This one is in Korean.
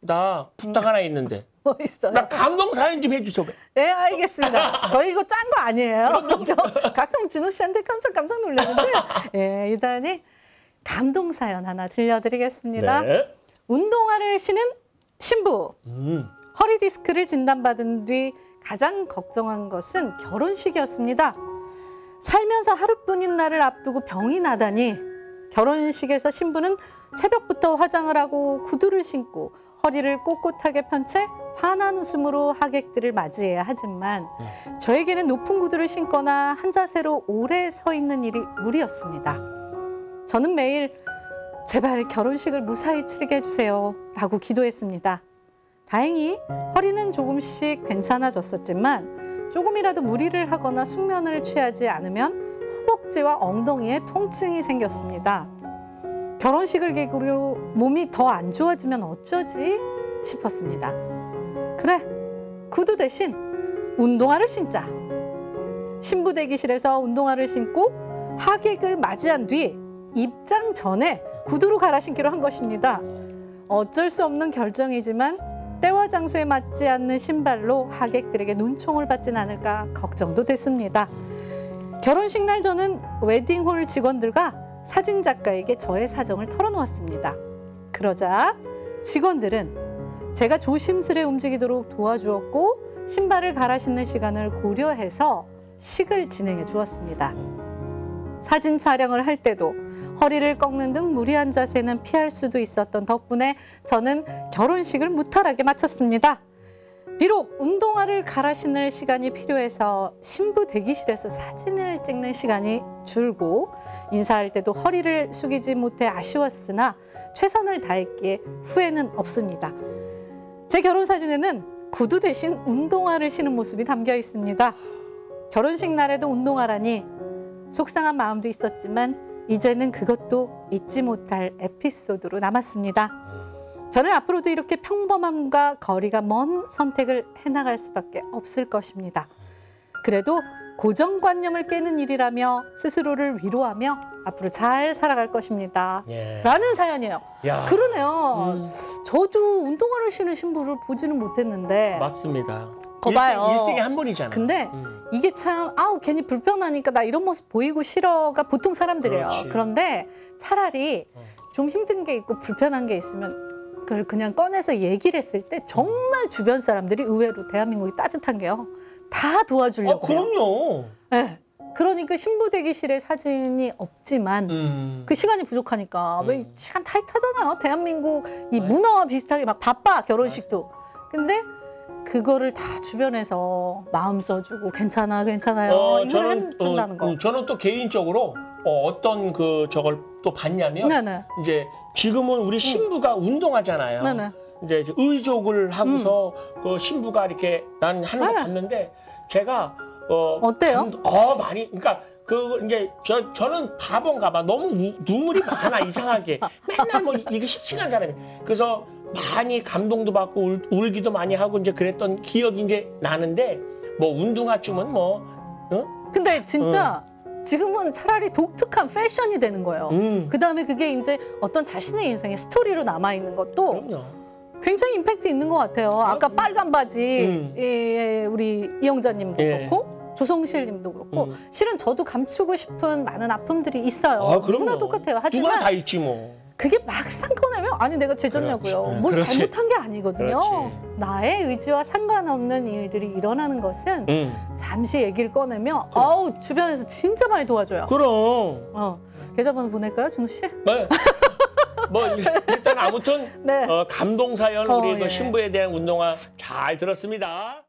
나 부탁 하나 있는데. 뭐 있어요? 나 감동 사연 좀 해주세요. 네, 알겠습니다. 저희 이거 짠 거 아니에요. 저 가끔 준호 씨한테 깜짝 깜짝 놀라는데, 예, 유단이 감동 사연 하나 들려드리겠습니다. 네. 운동화를 신은 신부. 음. 허리 디스크를 진단받은 뒤 가장 걱정한 것은 결혼식이었습니다. 살면서 하루뿐인 날을 앞두고 병이 나다니 결혼식에서 신부는 새벽부터 화장을 하고 구두를 신고 허리를 꼿꼿하게 편 채 환한 웃음으로 하객들을 맞이해야 하지만 저에게는 높은 구두를 신거나 한 자세로 오래 서 있는 일이 무리였습니다. 저는 매일 제발 결혼식을 무사히 치르게 해주세요 라고 기도했습니다. 다행히 허리는 조금씩 괜찮아졌었지만 조금이라도 무리를 하거나 숙면을 취하지 않으면 허벅지와 엉덩이에 통증이 생겼습니다. 결혼식을 계기로 몸이 더 안 좋아지면 어쩌지 싶었습니다. 그래, 구두 대신 운동화를 신자. 신부 대기실에서 운동화를 신고 하객을 맞이한 뒤 입장 전에 구두로 갈아 신기로 한 것입니다. 어쩔 수 없는 결정이지만 때와 장소에 맞지 않는 신발로 하객들에게 눈총을 받진 않을까 걱정도 됐습니다. 결혼식 날 저는 웨딩홀 직원들과 사진 작가에게 저의 사정을 털어놓았습니다. 그러자 직원들은 제가 조심스레 움직이도록 도와주었고 신발을 갈아 신는 시간을 고려해서 식을 진행해 주었습니다. 사진 촬영을 할 때도 허리를 꺾는 등 무리한 자세는 피할 수도 있었던 덕분에 저는 결혼식을 무탈하게 마쳤습니다. 비록 운동화를 갈아 신을 시간이 필요해서 신부 대기실에서 사진을 찍는 시간이 줄고 인사할 때도 허리를 숙이지 못해 아쉬웠으나 최선을 다했기에 후회는 없습니다. 제 결혼 사진에는 구두 대신 운동화를 신은 모습이 담겨 있습니다. 결혼식 날에도 운동화라니 속상한 마음도 있었지만 이제는 그것도 잊지 못할 에피소드로 남았습니다. 저는 앞으로도 이렇게 평범함과 거리가 먼 선택을 해나갈 수밖에 없을 것입니다. 그래도 고정관념을 깨는 일이라며 스스로를 위로하며 앞으로 잘 살아갈 것입니다. 예. 라는 사연이에요. 야. 그러네요. 음, 저도 운동화를 신은 신부를 보지는 못했는데 맞습니다. 거봐요. 일생, 일생에 한 번이잖아. 근데 음. 이게 참 아우 괜히 불편하니까 나 이런 모습 보이고 싫어가 보통 사람들이에요. 그렇지. 그런데 차라리 어. 좀 힘든 게 있고 불편한 게 있으면 그걸 그냥 꺼내서 얘기를 했을 때 정말 주변 사람들이 의외로 대한민국이 따뜻한 게요. 다 어, 도와주려고 해요. 그럼요. 네. 그러니까 신부 대기실에 사진이 없지만 음. 그 시간이 부족하니까 왜 음. 시간 타이트하잖아요. 대한민국 이 맞아요. 문화와 비슷하게 막 바빠 결혼식도. 근데 그거를 다 주변에서 마음 써주고 괜찮아 괜찮아요 어, 이걸 저는 해준다는 거. 어, 저는 또 개인적으로 어, 어떤 그 저걸 또 봤냐면 네네 이제 지금은 우리 신부가 운동하잖아요. 네네. 이제 의족을 하고서 그 신부가 이렇게 난 하는 거 네. 봤는데 제가 어 어때요? 감동- 어 많이 그러니까 그 이제 저 저는 바본가 봐 너무 우- 눈물이 많아 이상하게 맨날 뭐 이게 실칭한 사람이 그래서 많이 감동도 받고 울, 울기도 많이 하고 이제 그랬던 기억이 이제 나는데 뭐 운동화쯤은 뭐 근데 진짜 지금은 차라리 독특한 패션이 되는 거예요. 음, 그 다음에 그게 이제 어떤 자신의 인생의 스토리로 남아 있는 것도 그럼요 굉장히 임팩트 있는 것 같아요. 아까 음. 빨간 바지 음. 예, 예, 우리 이영자님도 예. 그렇고 조성실님도 그렇고 음. 실은 저도 감추고 싶은 많은 아픔들이 있어요. 아. 누구나 똑같아요. 누구나 하지만 다 있지 뭐 그게 막상 꺼내면 아니 내가 죄졌냐고요. 그렇지. 뭘 그렇지. 잘못한 게 아니거든요. 그렇지. 나의 의지와 상관없는 일들이 일어나는 것은 음. 잠시 얘기를 꺼내면. 아우 주변에서 진짜 많이 도와줘요. 그럼 어. 계좌번호 보낼까요, 준호 씨? 네. 뭐 일- 일단 아무튼 네. 어, 감동 사연 어, 우리 그 예. 신부에 대한 운동화 잘 들었습니다.